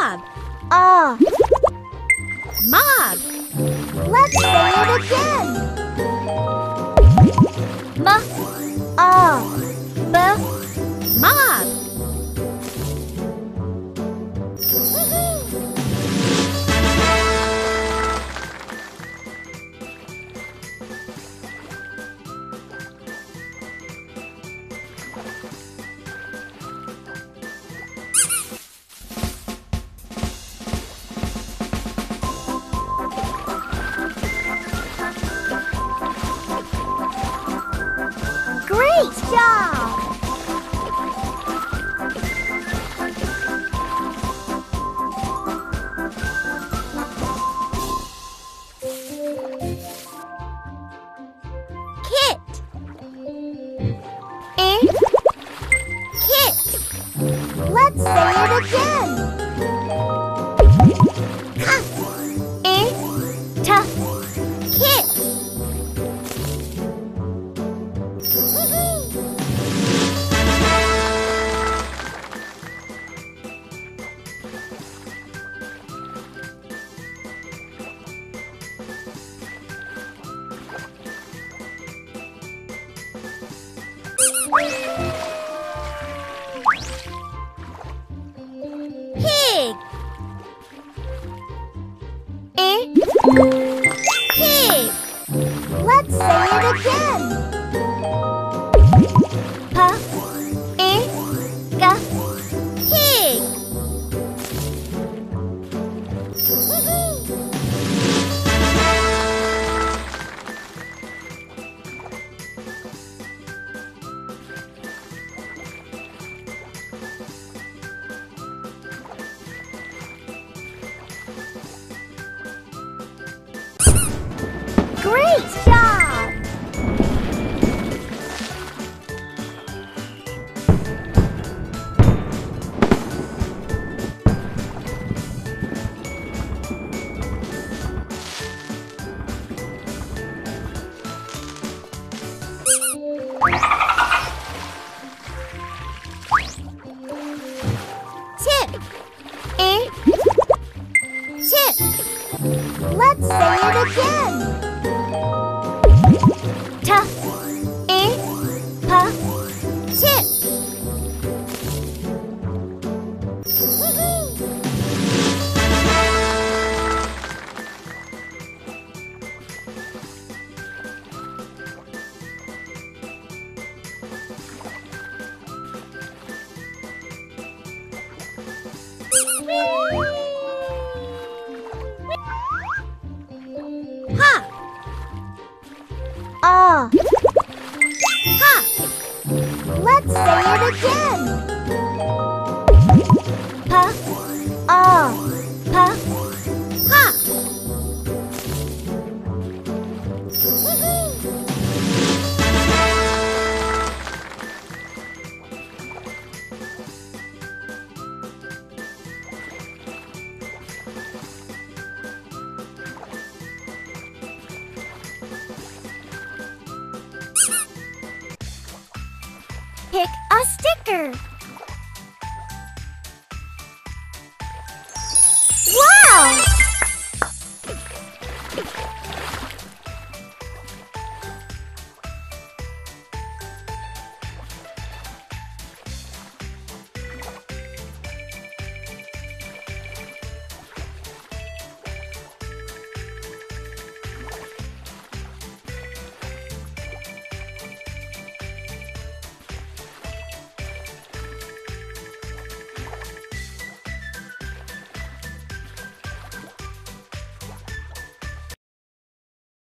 Mob. Oh. Mob. Let's say it again. M. O. B. Mob. Let's say it again. Great job! Tip. Eh? Tip. Let's say it again. Let's say it again. pick a sticker.